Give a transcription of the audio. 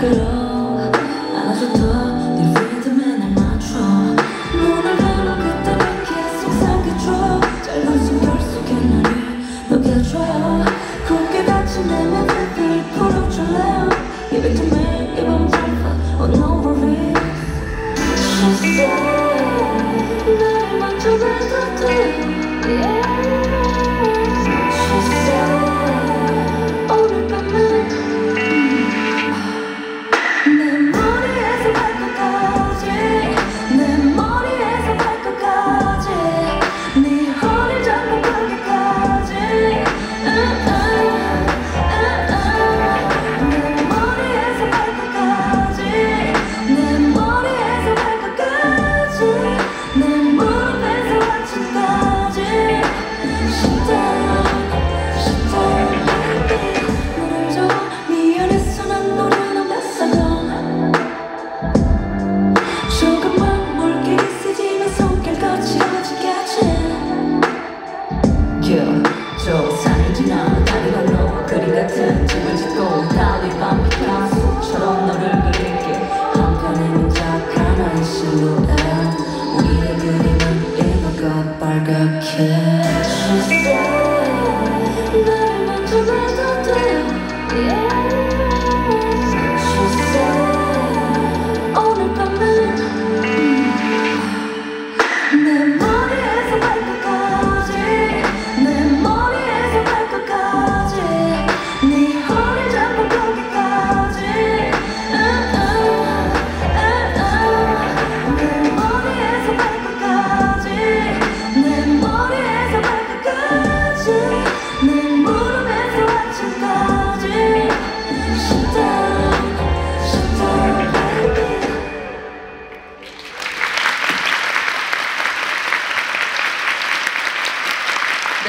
good. 저 산이 지나 다리 건너 그림 같은 집을 짓고 달리 밤비타 숲처럼 너를 그릴게. 한편에는 작은 실루엣. 우리의 그림은 이마가 빨갛게. 주세